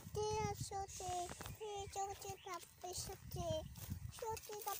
一定要收听，一定要收听，不收听，收听的。